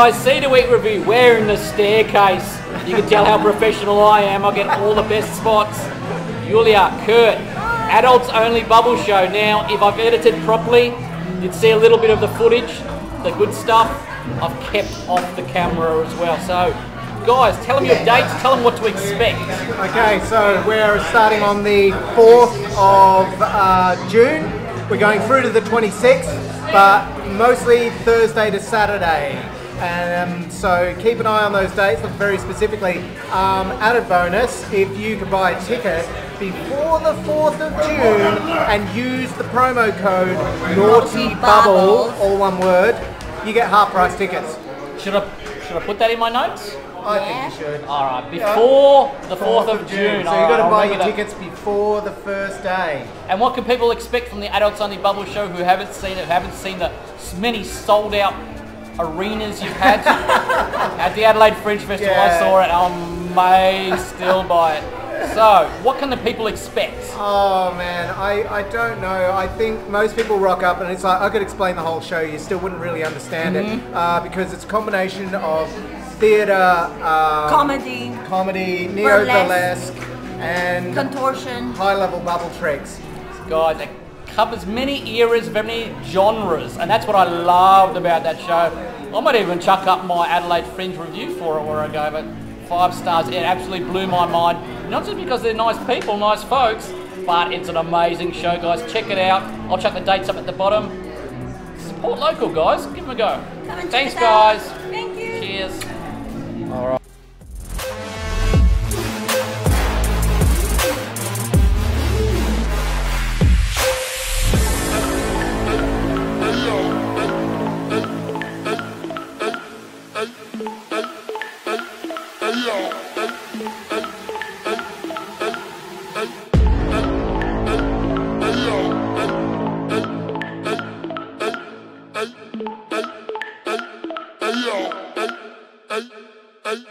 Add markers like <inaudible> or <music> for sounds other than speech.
Guys, See Do Eat Review. We're in the staircase. You can tell how professional I am. I get all the best spots. Iulia, Kurt, adults only bubble show. Now, if I've edited properly, you'd see a little bit of the footage, the good stuff. I've kept off the camera as well. So, guys, tell them your dates. Tell them what to expect. Okay, so we're starting on the 4th of uh, June. We're going through to the 26th, but mostly Thursday to Saturday. Um, so keep an eye on those dates. Look very specifically. Um, added bonus: if you can buy a ticket before the 4th of June and use the promo code Naughty Bubble, all one word, you get half price tickets. Should I should I put that in my notes? I think you should. All right, before the 4th of June. So you've got to I'll buy your it a- tickets before the first day. And what can people expect from the Adults Only Bubble Show who haven't seen it, who haven't seen the many sold out arenas you've had <laughs> at the Adelaide Fringe Festival? I saw it. I may still buy it. So, what can the people expect? Oh man, I, I don't know. I think most people rock up and it's like I could explain the whole show, you still wouldn't really understand it uh, because it's a combination of theatre, um, Comedy, comedy, neo Burlesque. burlesque, and contortion. high level bubble tricks. Guys, it covers many eras, many genres, and that's what I loved about that show. I might even chuck up my Adelaide Fringe review for it where I gave it five stars. It absolutely blew my mind. Not just because they're nice people, nice folks, but it's an amazing show, guys. Check it out. I'll chuck the dates up at the bottom. Support local, guys. Give them a go. Come and check Thanks, guys. Thank you. Cheers. All right. أي أي